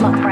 my